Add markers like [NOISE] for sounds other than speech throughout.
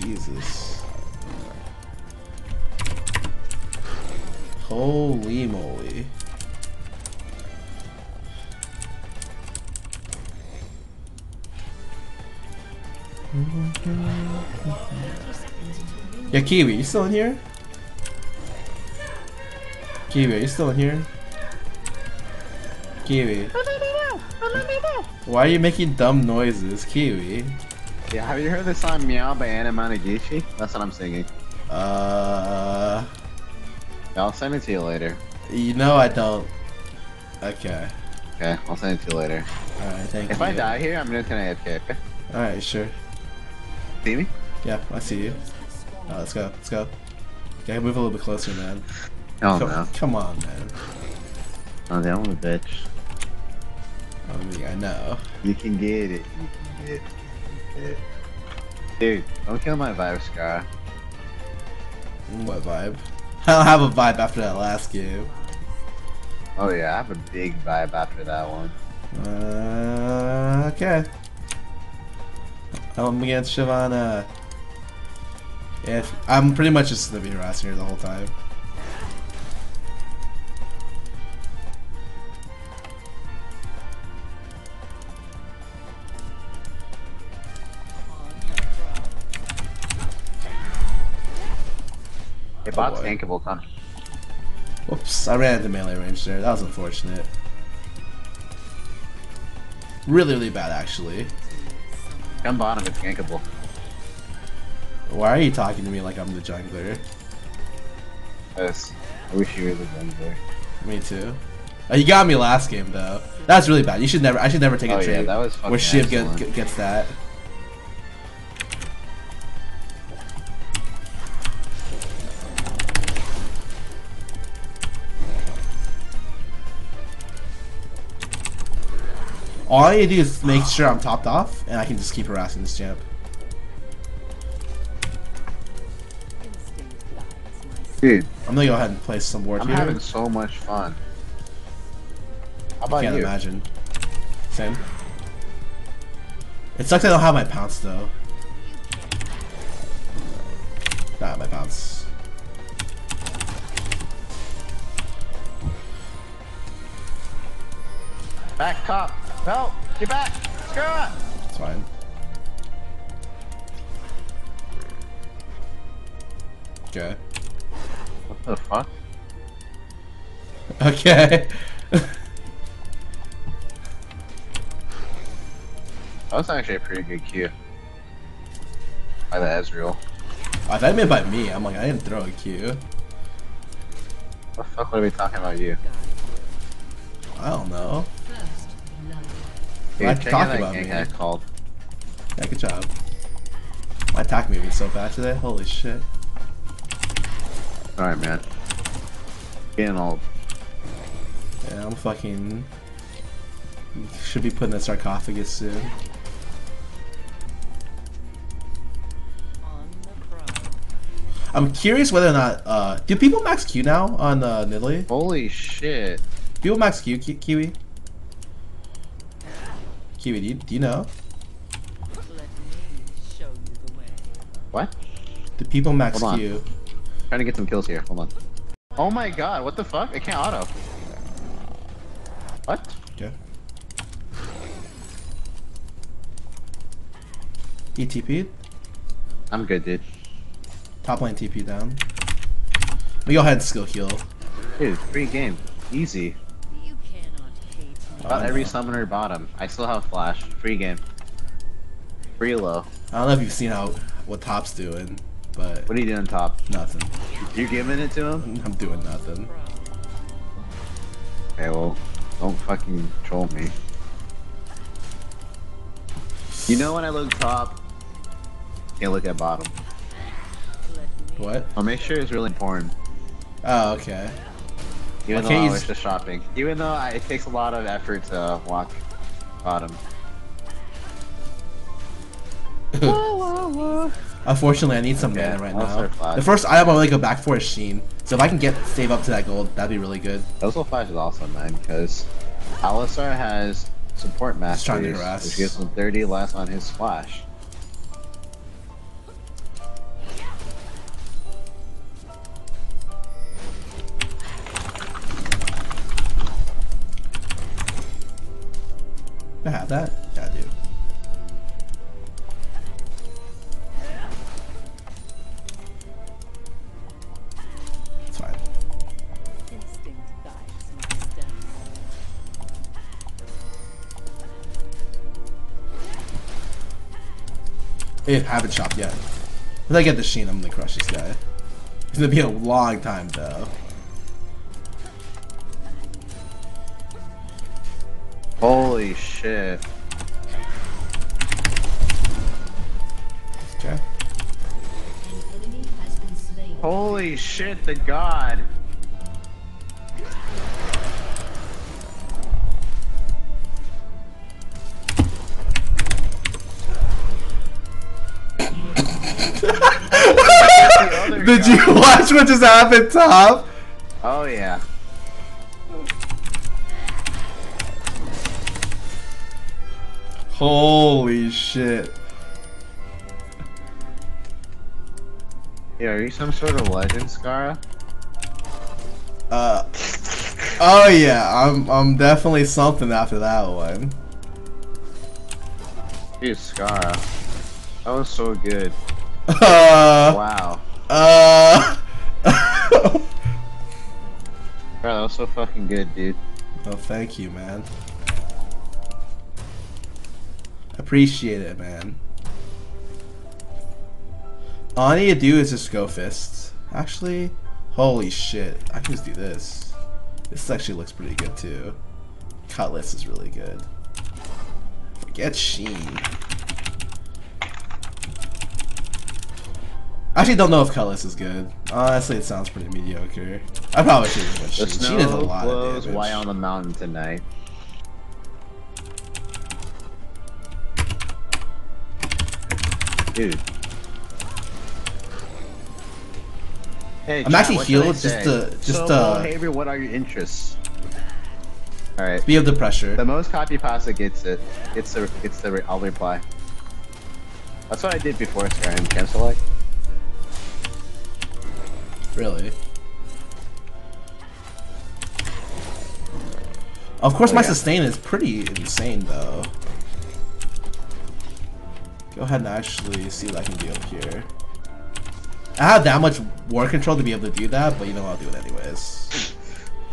Jesus. Holy moly. Yeah, Kiwi, you still in here? Kiwi, are you still in here? Kiwi. Why are you making dumb noises, Kiwi? Yeah, have you heard the song Meow by Anna Managishi? That's what I'm singing. Uh, I'll send it to you later. you know I don't. Okay. Okay, I'll send it to you later. Alright, thank If you. I die here, I'm just gonna AFK, okay? Alright, sure. See me? Yeah, I see you. Oh, let's go, let's go. Okay, move a little bit closer, man. Oh come, no. come on, man. Oh, that one bitch. I mean, I know. You can get it. You can get it. You can get it. Dude, don't kill my vibe, Scar. What vibe? I don't have a vibe after that last game. Oh yeah, I have a big vibe after that one. Uh, okay. I'm against Shyvana. If I'm pretty much just gonna be harassing her the whole time. Bot's boy. tankable, come. Whoops, I ran into melee range there. That was unfortunate. Really, really bad, actually. Come bottom, it's gankable. Why are you talking to me like I'm the jungler? Yes. I wish you were the jungler. Me too. Oh, you got me last game though. That's really bad. You should never. I should never take a Oh, yeah, that was where Shiv get, gets that. All I need to do is make sure I'm topped off, and I can just keep harassing this champ. Dude, I'm gonna go ahead and place some ward I'm here. having so much fun. How I about can't you? imagine. Same. It sucks I don't have my pounce though. Not my pounce. Back top. Help! Get back! Screw it! It's fine. Okay. What the fuck? Okay. [LAUGHS] That was actually a pretty good cue. By the Ezreal. I thought it meant by me. I'm like, I didn't throw a Q. What the fuck were we talking about you? I don't know. Dude, Why talk that about me? I called. Yeah, good job. My attack moving so fast today. Holy shit. Alright, man. Getting old. Yeah, I'm fucking. Should be putting a sarcophagus soon. I'm curious whether or not. Uh, do people max Q now on uh, Nidalee? Holy shit. People max Q, Ki- Kiwi? Kiwi, do you, do you know? What? The people max Hold on. Q? Trying to get some kills here. Hold on. Oh my god, what the fuck? It can't auto. What? Okay. He TP'd? I'm good, dude. Top lane TP down. We go ahead and skill heal. Dude, free game. Easy. You cannot hate me. Got I every summoner bottom. I still have flash. Free game. Free low. I don't know if you've seen how what top's doing, but What are you doing top? nothing. You giving it to him? I'm doing nothing. Okay, well, don't fucking troll me. You know when I look top, can't look at bottom. What? I'll make sure it's really important. Oh, okay. Even Okay, though I was just shopping. Even though I, it takes a lot of effort to walk bottom. [LAUGHS] Unfortunately, I need some Okay, mana right now. The first item I really to go back for is Sheen. So if I can get save up to that gold, that'd be really good. Those flash is awesome, man, because Alistar has support Just trying to harass. which gives him 30 less on his splash. Have that? Yeah, I do. It's fine. It haven't chopped yet. If I get the Sheen, I'm gonna crush this guy. It's gonna be a long time though. Holy shit. Holy shit, the god. [LAUGHS] Did you watch what just happened, Top? Oh yeah. Holy shit. Yeah, are you some sort of legend, Scarra? Uh. Oh yeah, I'm I'm definitely something after that one. Dude, Scarra. That was so good. Uh. Wow. Uh. [LAUGHS] Bro, that was so fucking good, dude. oh, thank you, man. Appreciate it, man. All I need to do is just go fists. Actually, holy shit, I can just do this. This actually looks pretty good too. Cutlass is really good. Forget Sheen. I actually don't know if Cutlass is good. Honestly, it sounds pretty mediocre. I probably should have went Sheen. Sheen does a lot of damage. white on the mountain tonight. Dude. Hey, I'm chat, actually what should I healed just to- just so, to- Haber, uh, what are your interests? Alright. Be of the pressure. The most copy pasta gets it. It's the it's the re- I'll reply. That's what I did before Skyrim. Cancel like. Really? Of course, Oh, my yeah. sustain is pretty insane, though. Go ahead and actually see what I can do up here. I have that much war control to be able to do that, but you know I'll do it anyways.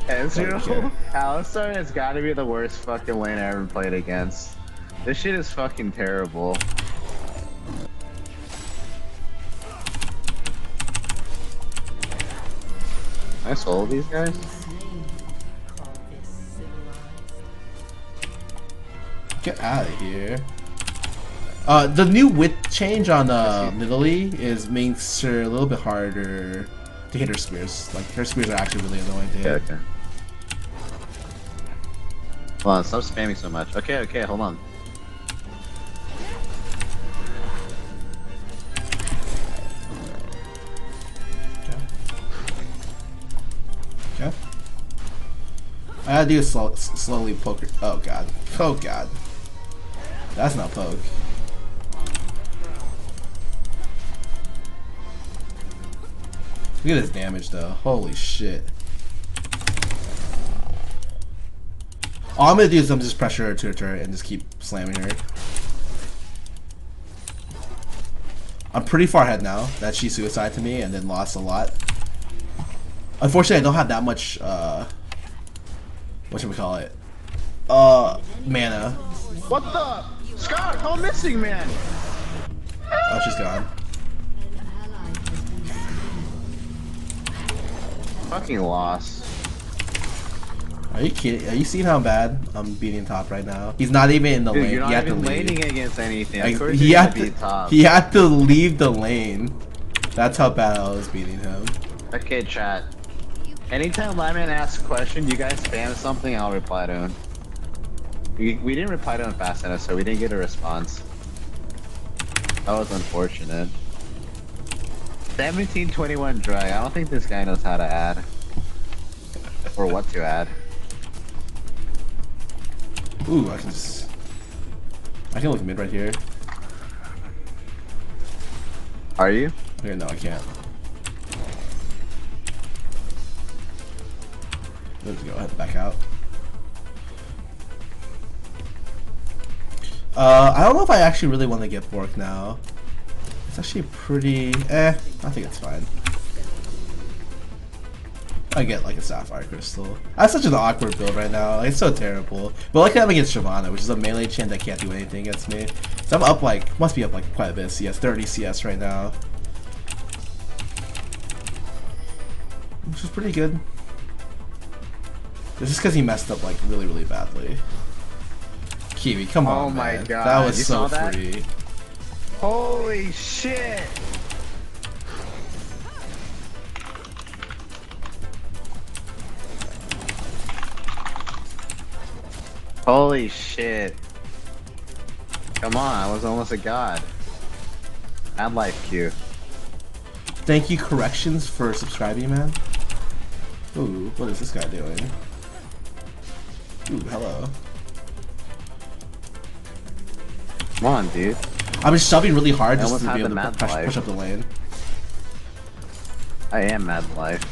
Ezreal. Alistar has got to be the worst fucking lane I ever played against. This shit is fucking terrible. Can I solo these guys? Call this civilized. Get out of here. Uh, the new width change on uh, Nidalee is makes her a little bit harder to hit her spears. Like her spears are actually really annoying to hit. Okay, okay. Hold on, stop spamming so much. Okay, okay, hold on. Okay. Okay. I gotta do slow, slowly poke. her- Oh god. Oh god. That's not poke. Look at this damage though. Holy shit. All I'm gonna do is I'm just pressure her to her turret and just keep slamming her. I'm pretty far ahead now that she suicided to me and then lost a lot. Unfortunately, I don't have that much, uh, what should we call it? Uh, mana. What the? Scott, how missing, man? Oh, she's gone. Fucking lost. Are you kidding? Are you seeing how bad I'm beating top right now? He's not even in the Dude, lane. you're he not had to leave. laning against anything. Like, of course he had to. top. He had to leave the lane. That's how bad I was beating him. Okay, chat. Anytime Lyman asks a question, you guys spam something, I'll reply to him. We, we didn't reply to him fast enough, so we didn't get a response. That was unfortunate. 1721 dry. I don't think this guy knows how to add. Or what to add. Ooh, I can just. I can look mid right here. Are you? No, I can't. Let's go ahead and back out. Uh, I don't know if I actually really want to get Bork now. It's actually pretty. Eh, I think it's fine. I get like a Sapphire Crystal. That's such an awkward build right now. Like, it's so terrible. But like I'm against Shyvana, which is a melee champ that can't do anything against me. So I'm up like, must be up like quite a bit of CS, 30 CS right now. Which is pretty good. This is because he messed up like really, really badly. Kiwi, come Oh on, my man. God, That was you so saw that? Holy shit! Holy shit. Come on, I was almost a god. Madlife Q. Thank you, Corrections, for subscribing, man. Ooh, what is this guy doing? Ooh, hello. Come on, dude. I'm just shoving really hard I just to be able to push, push up the lane. I am Madlife.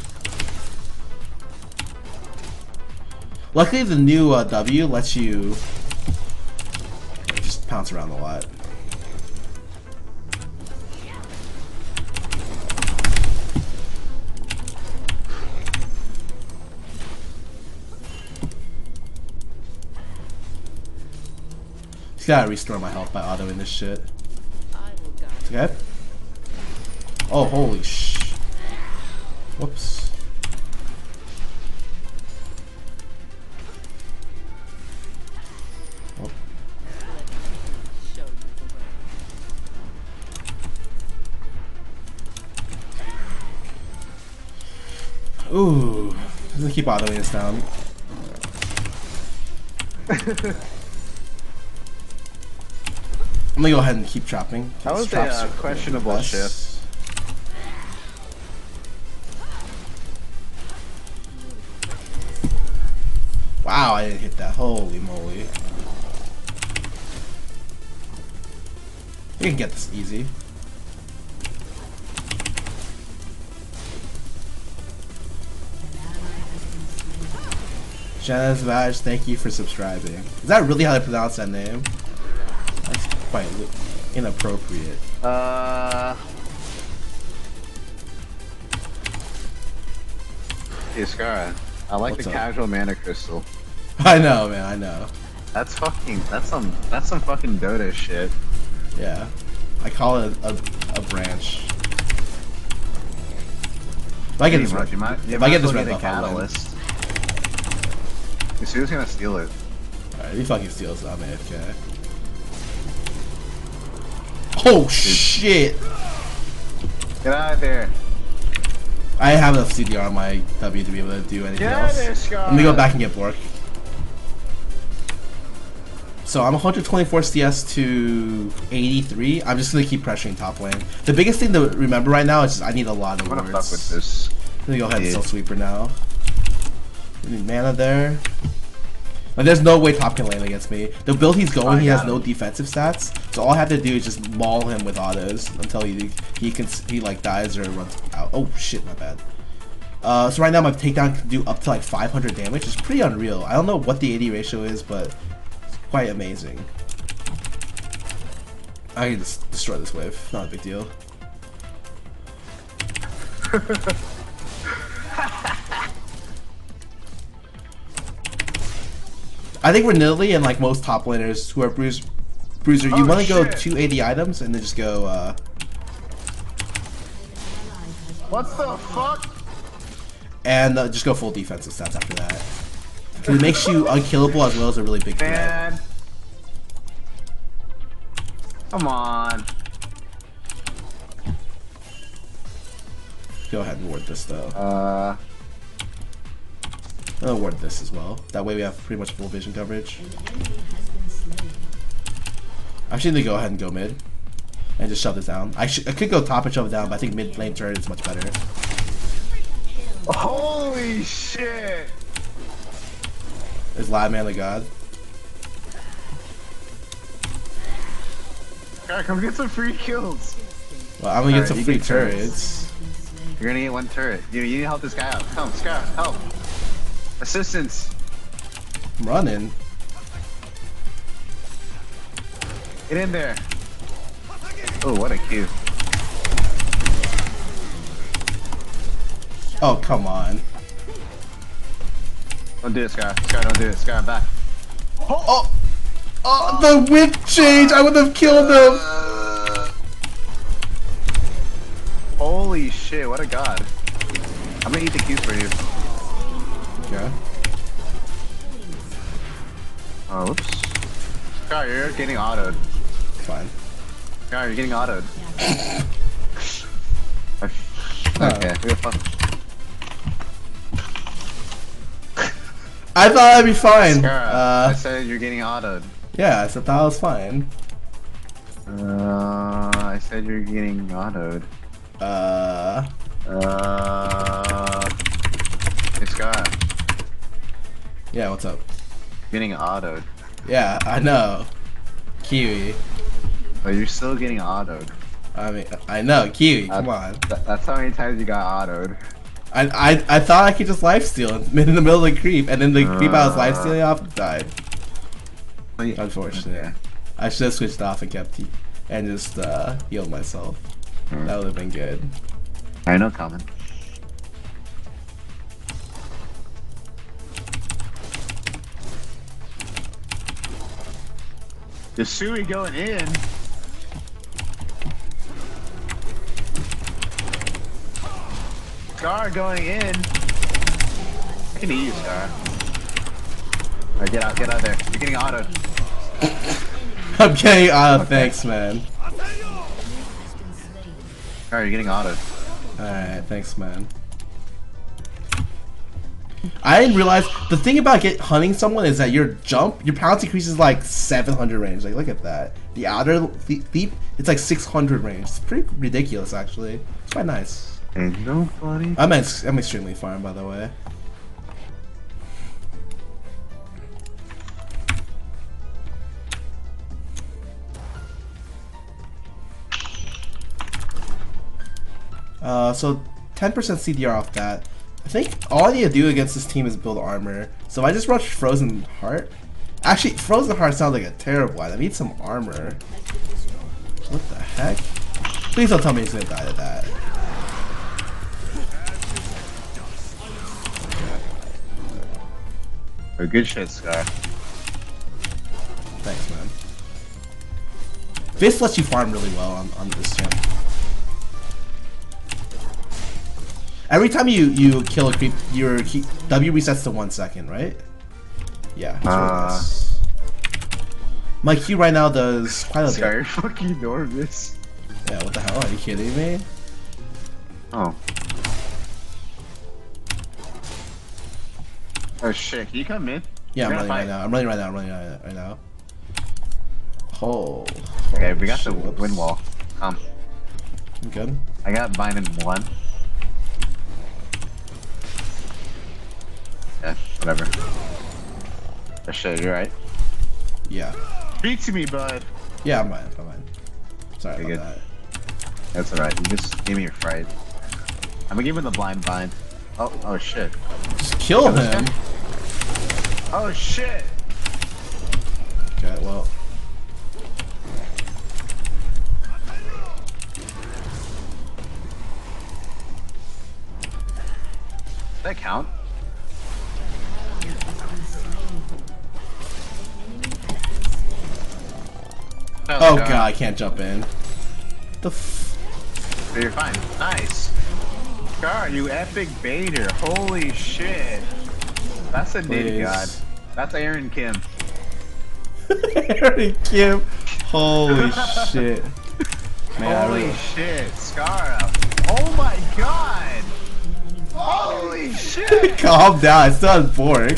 Luckily, the new uh, W lets you just pounce around a lot. Just gotta restore my health by autoing this shit. I will guide you. Okay. Oh, holy sh. Whoops. Oh. Ooh. I'm keep autoing this down. [LAUGHS] I'm gonna go ahead and keep chopping. That was a, uh, the questionable best. shift. Wow, I didn't hit that. Holy moly. We can get this easy. Jenna's Vaj, thank you for subscribing. Is that really how they pronounce that name? Quite inappropriate. Uh. Hey, Scarra. I like What's the up? casual mana crystal. [LAUGHS] I know, man, I know. That's fucking. That's some. That's some fucking Dota shit. Yeah. I call it a, a branch. If I get this much, you might, you if I get this red a buff, I'll win. catalyst. Who's gonna steal it? Alright, he fucking steals it. I'm AFK. Oh shit! Get out of there. I have enough CDR on my W to be able to do anything Get else. there. Let me go back and get Bork. So I'm 124 CS to 83. I'm just gonna keep pressuring top lane. The biggest thing to remember right now is just I need a lot of I'm gonna wards. fuck with this. Let me go ahead and sell sweeper now. We need mana there. Like, there's no way top can lane against me. The build he's going, he has got no defensive stats. So all I have to do is just maul him with autos until he he can he like dies or runs out. Oh shit, my bad. Uh, so right now my takedown can do up to like 500 damage. It's pretty unreal. I don't know what the AD ratio is, but it's quite amazing. I can just destroy this wave. Not a big deal. [LAUGHS] I think Renilly and like most top laners who are bruiser, bruiser, you Oh, want to go shit. two AD items and then just go. Uh, What the fuck? and uh, just go full defensive stats after that. it makes you unkillable as well as a really big threat. Man. Come on. Go ahead and ward this though. Uh. I'll ward this as well. That way we have pretty much full vision coverage. I actually, they go ahead and go mid and just shove this down. I, sh I could go top and shove it down, but I think mid lane turret is much better. Holy shit! Is Live Man the god? God, come get some free kills. Well, I'm gonna get Alright, some free get turrets. turrets. You're gonna get one turret. You, you need to help this guy out. Come, Scar, help. Assistance. I'm running. Get in there. Oh, what a cue. Oh, come on. Don't do it, Sky. Sky, don't do it. Sky, back. Oh! Oh, the whip change! I would have killed him! Holy shit, what a god. I'm gonna eat the Q for you. Okay. Oh, whoops. Sky, you're getting autoed. Fine. Sky, you're getting autoed. [LAUGHS] okay, fine. I thought I'd be fine. Sky, I Uh, said you're getting autoed. yeah, I said that was fine. Uh, I said you're getting autoed. Uh, Uh, hey Sky, yeah, what's up? getting autoed. Yeah, I know. Kiwi. But you're still getting autoed. I mean, I know, Kiwi, come Uh, on. That's how many times you got autoed. I, I, I thought I could just lifesteal in [LAUGHS] in the middle of the creep, and then the creep I was Uh. lifestealing off died. Unfortunately. Okay. I should have switched off and kept and just uh, healed myself. Hmm. That would have been good. I know coming. The Sui going in. Scar going in. I can eat you, Scar. Alright, get out, get out there. You're getting autoed. [LAUGHS] I'm getting uh thanks man. Alright, you're getting autoed. Alright, thanks man. I didn't realize the thing about get hunting someone is that your jump, your pounce increases like 700 range. Like look at that. The outer le- leap, it's like 600 range. It's pretty ridiculous actually. It's quite nice. Ain't nobody. I'm ex- I'm extremely farm by the way. Uh, so 10% CDR off that. I think all I need to do against this team is build armor. So if I just rush Frozen Heart. Actually, Frozen Heart sounds like a terrible one. I need some armor. What the heck? Please don't tell me he's gonna die to that. A good shit, Sky. Thanks, man. This lets you farm really well on, on this champ. Every time you, you kill a creep, your key, W resets to one second, right? Yeah. Uh. nice. My Q right now does quite a Scar, bit. you're [LAUGHS] fucking nervous. Yeah, what the hell? Are you kidding me? Oh. Oh shit, can you come in? Yeah, I'm running right now. I'm running right now. I'm running right right now. Oh. Okay, we got shit, the wind wall. Come. I'm good. I got mine in one. Yeah, whatever. Oh shit, you're right. Yeah. Speak to me, bud. Yeah, I'm fine. I'm fine. Sorry Okay, about good. that. That's alright. You just gave me your fright. I'm gonna give him the blind bind. Oh, oh shit. Just kill this him. Oh shit! Okay, well. Does that count? Oh Scar. god, uh, I can't jump in. The f But You're fine. Nice. Scar, you epic baiter. Holy shit. That's a Please. nitty god. That's Aaron Kim. [LAUGHS] Harry Kim. Holy [LAUGHS] shit. Man, Holy really- shit. Scar. Oh my god. Holy shit. [LAUGHS] Calm down, It's still have Bork.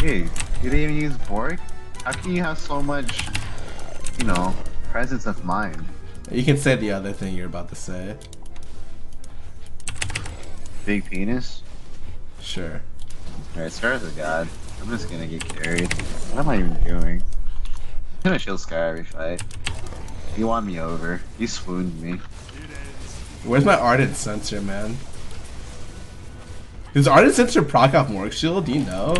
Hey, you didn't even use Bork? How can you have so much, you know, presence of mind? You can say the other thing you're about to say. Big penis? Sure. Alright, Scar's a god. I'm just gonna get carried. What am I even doing? I'm gonna shield Scar every fight. You won me over. You swooned me. Where's my Ardent Censer, man? Does Ardent Censer proc off Morg Shield? Do you know?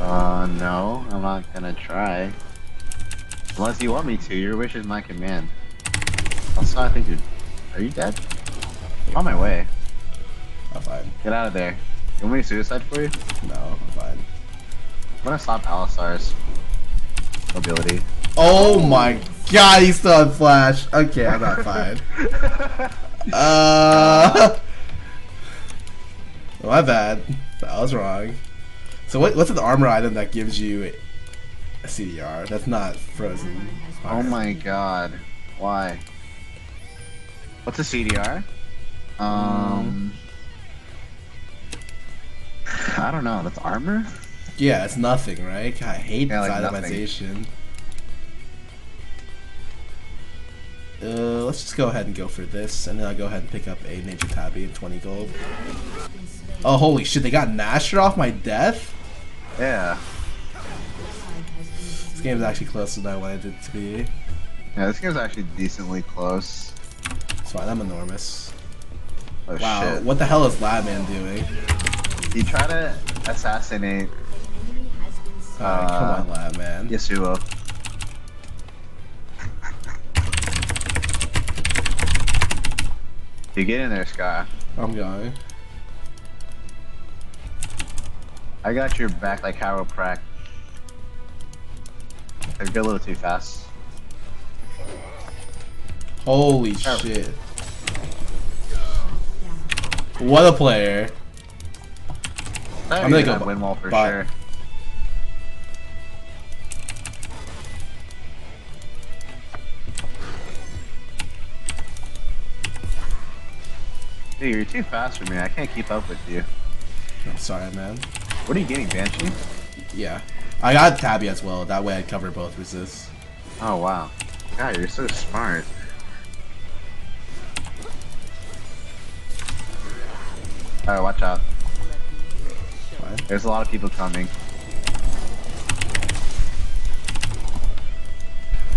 Uh, no. I'm not gonna try. Unless you want me to, your wish is my command. Also, I think you're. Are you dead? On my way. I'm fine. Get out of there. You want me to suicide for you? No, I'm fine. I'm gonna stop Alistar's mobility. Oh my god, he's still on Flash. Okay, I'm not fine. [LAUGHS] Uh, [LAUGHS] my bad. That was wrong. So what, what's an armor item that gives you a CDR? That's not frozen. Oh my god. Why? What's a CDR? Um. I don't know. That's armor? Yeah, it's nothing, right? God, I hate Yeah, this like itemization. Uh, let's just go ahead and go for this, and then I'll go ahead and pick up a Ninja Tabi and 20 gold. Oh, holy shit, they got Nashor off my death? Yeah. This game's actually closer than I wanted it to be. Yeah, this game's actually decently close. It's fine, I'm enormous. Oh Wow, shit. what the hell is Ladman doing? He try to assassinate come Uh, on, Ladman. Yasuo. [LAUGHS] You get in there, Sky. I'm going. I got your back like chiroprac. I go a little too fast. Holy Oh. shit. What a player. I'm gonna go win wall for sure. Dude, you're too fast for me. I can't keep up with you. I'm sorry, man. What are you getting, Banshee? Yeah. I got Tabi as well. That way I cover both resists. Oh wow. God, you're so smart. Alright, watch out. Fine. There's a lot of people coming.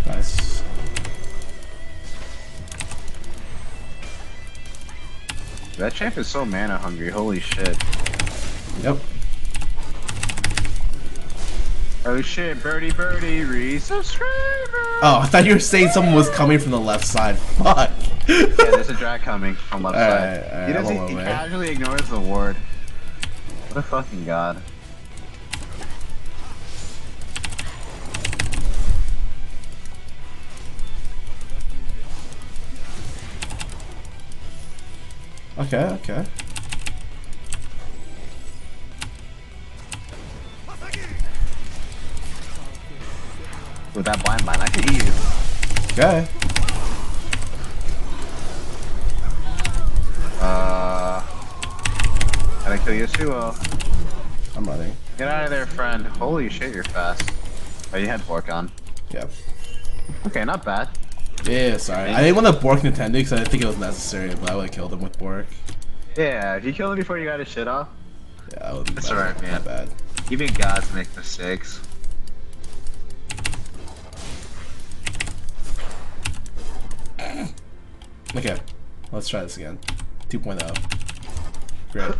Nice. That champ is so mana hungry, holy shit. Yep. Oh shit, birdie birdie, resubscriber! Oh, I thought you were saying someone was coming from the left side. Fuck. Yeah, there's a drag coming from left Alright, side. alright, he I'm doesn't, he casually ignores the ward. What a fucking god. Okay, okay. Okay. Uh, gotta kill Yasuo. I'm running. Get out of there, friend. Holy shit, you're fast. Oh, you had fork on. Yep. Okay, not bad. Yeah, sorry. I didn't want to bork Nintendo because I didn't think it was necessary, but I would have killed him with bork. Yeah, if you killed him before you got his shit off, Yeah, that would That's alright, man. Not bad. even gods make mistakes. Okay, let's try this again. 2.0. Great.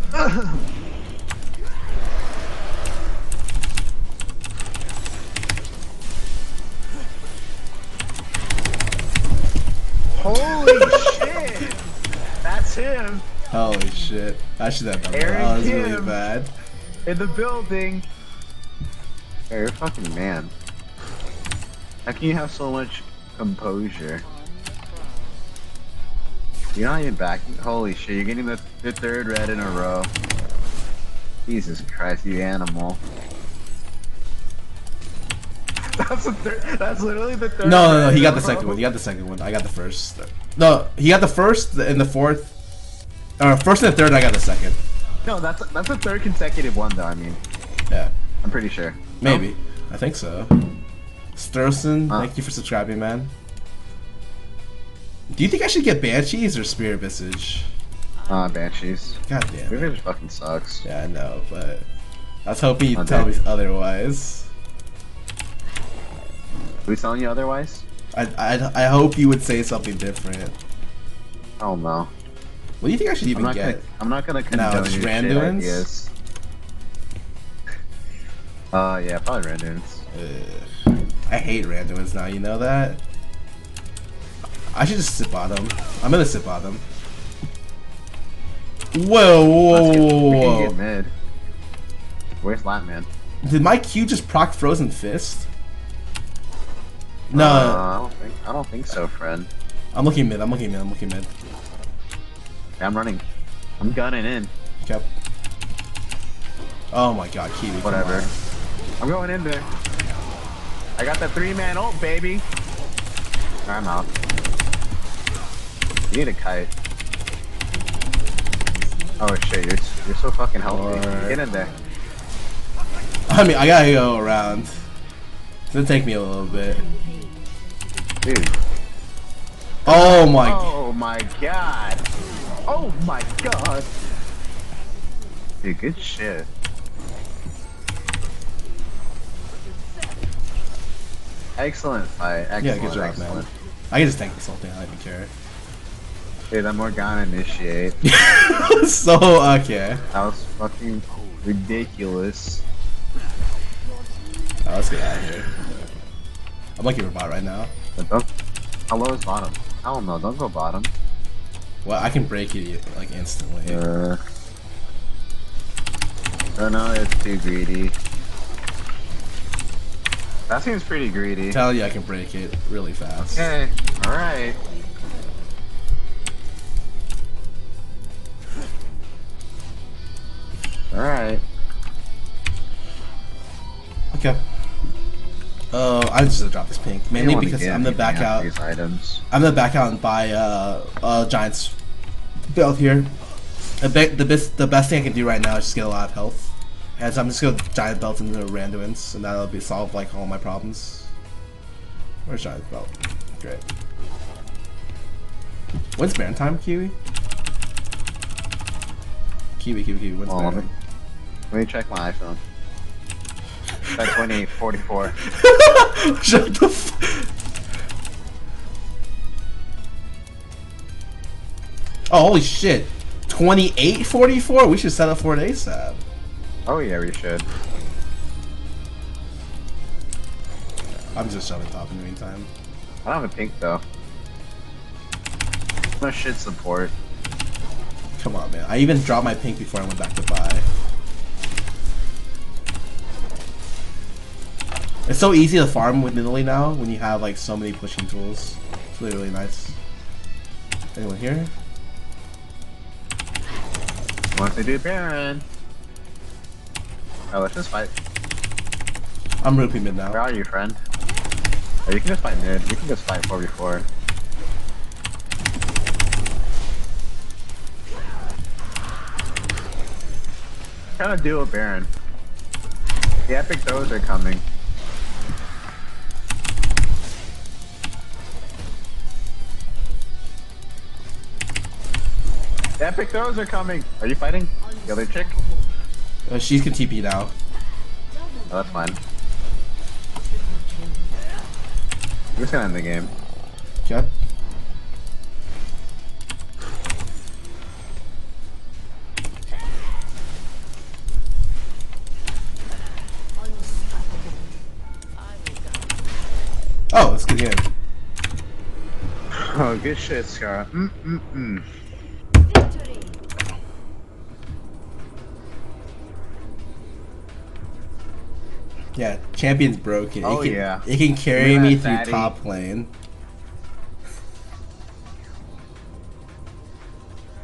Holy shit! That's him Holy shit. I should have done that. Aaron That was really bad. in the building. Hey, you're a fucking man. How can you have so much composure? You're not even back. Holy shit, you're getting the, the third red in a row. Jesus Christ, you animal. [LAUGHS] That's the third. That's literally the third. No, no, no. He got a the second one. He got the second one. I got the first. No, he got the first and the fourth. Or first and the third. I got the second. No, that's that's a third consecutive one, though. I mean, Yeah, I'm pretty sure. maybe. I think so. Sturson, Huh. thank you for subscribing, man. Do you think I should get Banshees or Spirit Visage? Ah, banshees. God damn Maybe it. it fucking sucks. Yeah, I know, but I was hoping you'd Oh, tell me otherwise. Are we telling you otherwise? I, I, I hope you would say something different. Oh no. What do you think I should I'm even not get? gonna. I'm not gonna No, condone just your shit Randuin's? ideas. [LAUGHS] Uh, yeah, probably Randuin's. Ugh. I hate Randuin's now, you know that? I should just sit bottom. I'm gonna sit bottom. Whoa, whoa, Let's get, whoa, we can whoa, get mid. Where's Latman? Did my Q just proc Frozen Fist? No, Uh, I don't think I don't think so, friend. I'm looking mid, I'm looking mid, I'm looking mid. Yeah, I'm running. I'm gunning in. Yep. Oh my god, Kiwi. Whatever. I'm going in there. I got the three man ult, baby. I'm out. You need a kite. Oh shit, you're you're so fucking healthy. Get in there. I mean, I gotta go around. It's gonna take me a little bit. Dude. Oh my. Oh my god. Oh my god. Dude, good shit. Excellent fight. Excellent, Yeah, good job, excellent. man. I can just tank this whole thing. I don't even care. Dude, that Morgana initiate. [LAUGHS] so okay. That was fucking ridiculous. Oh, let's get out of here. I'm like your bot right now. How low is bottom? I don't know. Don't go bottom. Well, I can break it like instantly. Uh. Oh no, it's too greedy. That seems pretty greedy. Tell you I can break it really fast. Okay, alright. Alright. Okay. Uh, I'm just gonna drop this pink mainly because I'm gonna back out. These items. I'm gonna back out and buy uh, uh Giants belt here. The, be- the best the best thing I can do right now is just get a lot of health. And so I'm just gonna giant belt into Randuin's and that'll be solve like all my problems. Where's giant belt? Great. When's Baron time, Kiwi? Kiwi, Kiwi, Kiwi. When's let Baron? Let me check my iPhone. At 2044. [LAUGHS] Shut the. F- oh holy shit! Twenty eight forty four. We should set up for it ASAP. Oh yeah, we should. I'm just shoving top in the meantime. I don't have a pink though. No shit support. Come on, man. I even dropped my pink before I went back to buy. It's so easy to farm with Nidalee now when you have like so many pushing tools. It's really really nice. Anyone here? What to do, Baron? Oh, let's just fight. I'm Rupee mid now. Where are you, friend? Oh, you can just fight mid. You can just fight 4v4. Trying to do a Baron. The epic throws are coming. Epic throws are coming. Are you fighting the other chick? Uh, she's can TP now. Oh, that's fine. I'm just gonna end the game. Okay. I will guide Oh, let's get in. Oh, good shit, Scar. Mm mm mm. Yeah, champion's broken. Oh, it can, yeah. It can carry me that through fatty. top lane.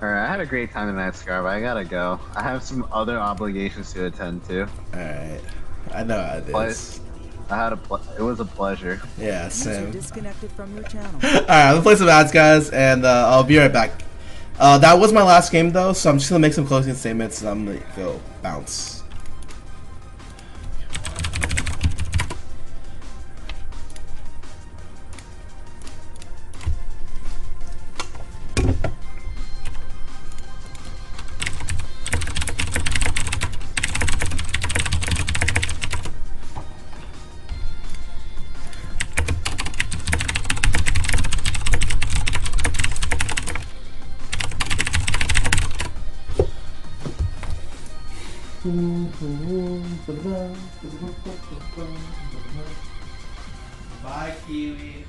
Alright, I had a great time tonight, Scar, but I gotta go. I have some other obligations to attend to. Alright. I know how it But- I had a it was a pleasure. Yeah, User same. disconnected from your channel. [LAUGHS] Alright, let's play some ads, guys, and uh, I'll be right back. Uh, that was my last game, though, so I'm just gonna make some closing statements and I'm gonna go bounce. Bye, Kiwi.